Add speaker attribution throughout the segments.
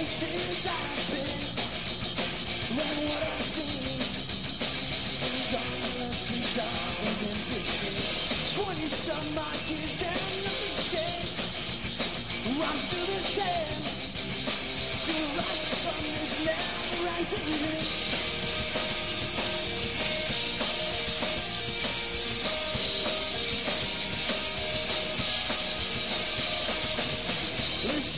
Speaker 1: places I've been, learn what I've seen, and all the lessons I've been listening. Twenty some odd years and nothing's changed. I'm still the same. Still right from this never-ending list.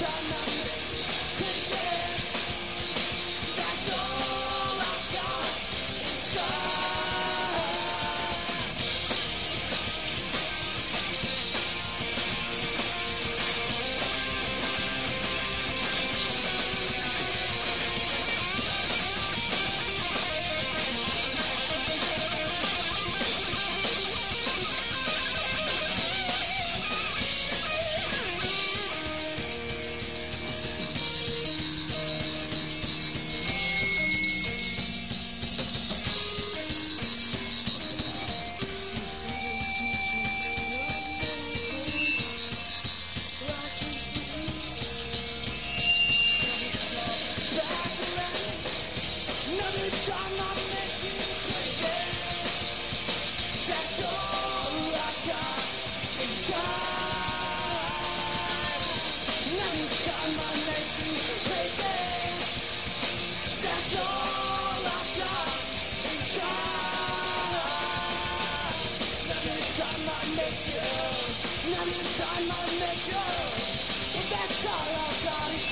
Speaker 1: time make you. Another time I make you. That's all I've got